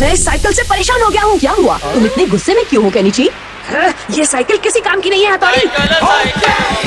मैं इस साइकिल से परेशान हो गया हूँ। क्या हुआ? तुम इतने गुस्से में क्यों हो कहनी चाहिए हाँ, ये साइकिल किसी काम की नहीं है हतारी।